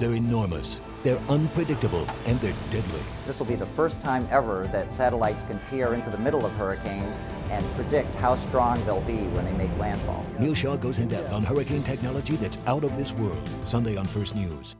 They're enormous, they're unpredictable, and they're deadly. This will be the first time ever that satellites can peer into the middle of hurricanes and predict how strong they'll be when they make landfall. Neil Shaw goes in depth on hurricane technology that's out of this world. Sunday on First News.